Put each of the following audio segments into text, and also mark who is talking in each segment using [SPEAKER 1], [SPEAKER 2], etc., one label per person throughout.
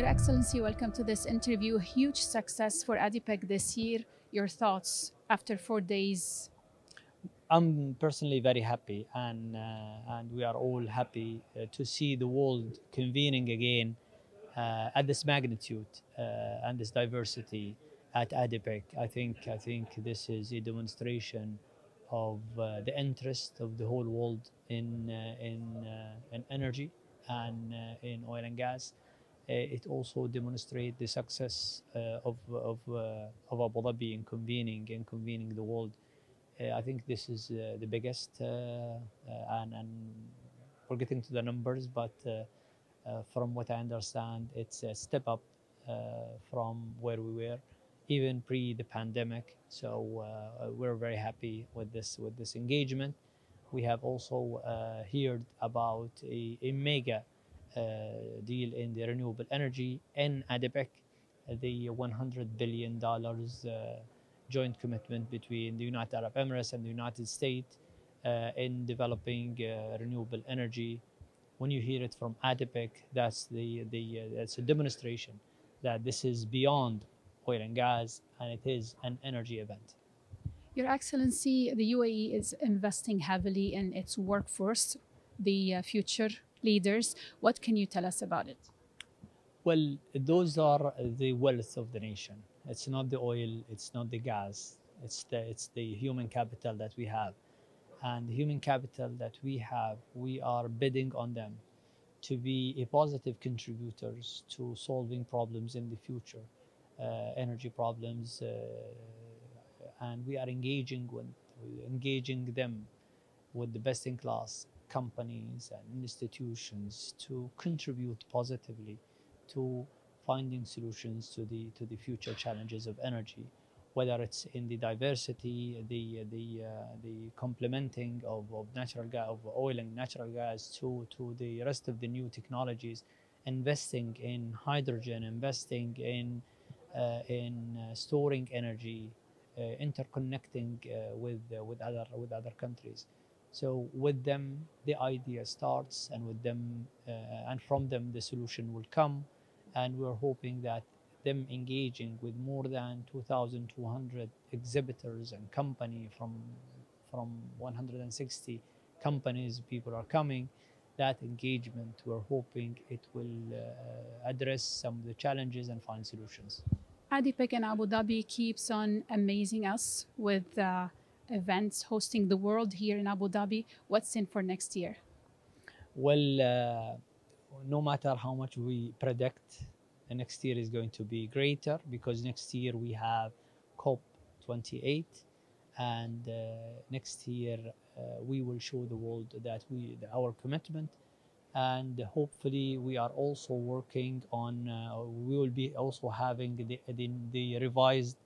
[SPEAKER 1] Your Excellency, welcome to this interview. Huge success for ADIPEC this year. Your thoughts after four days?
[SPEAKER 2] I'm personally very happy, and uh, and we are all happy uh, to see the world convening again uh, at this magnitude uh, and this diversity at ADIPEC. I think I think this is a demonstration of uh, the interest of the whole world in uh, in in energy and in oil and gas. Uh, it also demonstrates the success uh, of of uh, of Abu Dhabi in convening and convening the world. I think this is the biggest, and and we're getting to the numbers, but uh, from what I understand, it's a step up uh, from where we were, even pre the pandemic. So uh, we're very happy with this with this engagement. We have also heard about a, a mega deal in the renewable energy in ADIPEC, the 100 billion dollars joint commitment between the United Arab Emirates and the United States uh, in developing uh, renewable energy. When you hear it from ADIPEC, that's the the uh, that's a demonstration that this is beyond oil and gas, and it is an energy event.
[SPEAKER 1] Your Excellency, the UAE is investing heavily in its workforce, the uh, future leaders. What can you tell us about it?
[SPEAKER 2] Well, those are the wealth of the nation. It's not the oil, it's not the gas, it's the, it's the human capital that we have and the human capital that we have, we are bidding on them to be a positive contributors to solving problems in the future, uh, energy problems, uh, and we are engaging with engaging them with the best in class companies and institutions to contribute positively to finding solutions to the to the future challenges of energy whether it's in the diversity, the the uh, the complementing of, of natural gas, of oil and natural gas to to the rest of the new technologies, investing in hydrogen, investing in uh, in uh, storing energy, uh, interconnecting uh, with with other with other countries. So with them, the idea starts, and with them, and from them, the solution will come, and we're hoping that them engaging with more than 2,200 exhibitors and company from from 160 companies. People are coming. That engagement, we're hoping it will uh, address some of the challenges and find solutions.
[SPEAKER 1] ADIPEC in Abu Dhabi keeps on amazing us with uh, events hosting the world here in Abu Dhabi. What's in for next year?
[SPEAKER 2] Well, uh, no matter how much we predict and next year is going to be greater because next year we have COP28 and uh, next year uh, we will show the world that we our commitment and hopefully we are also working on uh, we will be also having the, the, the revised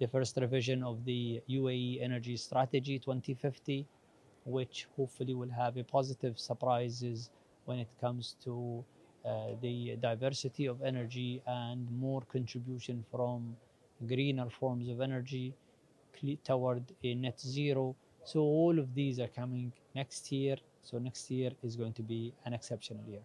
[SPEAKER 2] the first revision of the UAE energy strategy 2050 which hopefully will have a positive surprises when it comes to uh, the diversity of energy and more contribution from greener forms of energy toward a net zero. So all of these are coming next year. So next year is going to be an exceptional year.